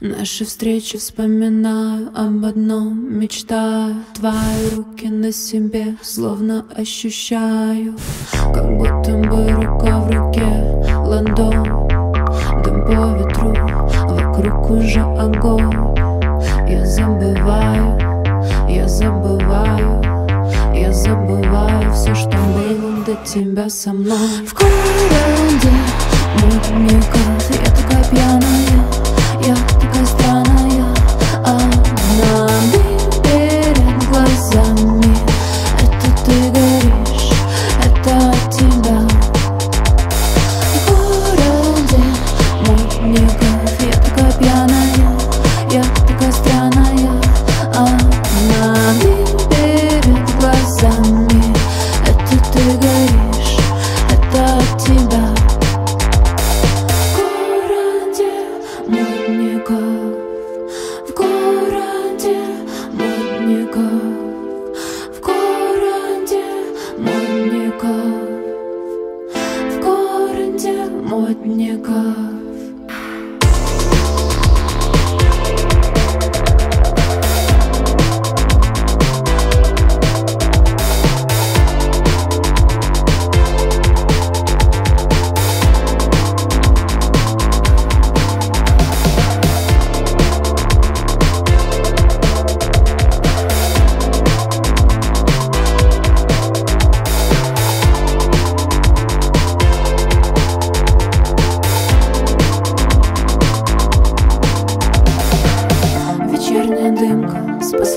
Наши встречи вспоминаю об одном. Мечтаю твои руки на себе Словно ощущаю. Как будто бы рука в руке Ладонь, дым по ветру Вокруг уже огонь. Я забываю, я забываю Я забываю все, что было до тебя со мной. В городе мутников Я такая пьяная я модников В городе модников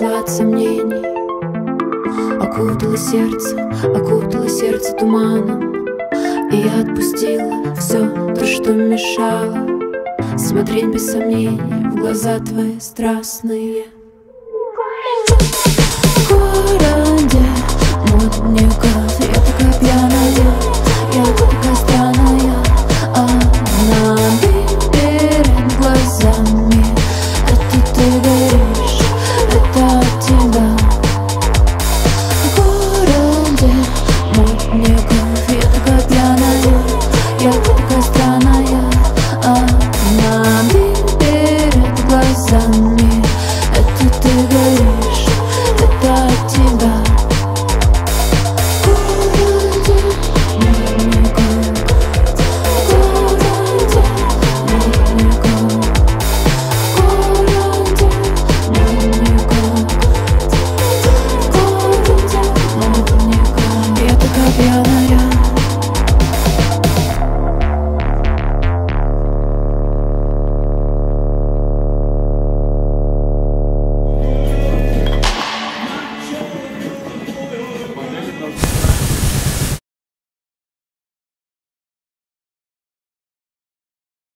спасла от сомнений Окутала сердце, окутала сердце туманом. И отпустила все то, что мешало. Смотреть без сомнений в глаза твои страстные. В городе модников огне Это а ты горишь, это от тебя.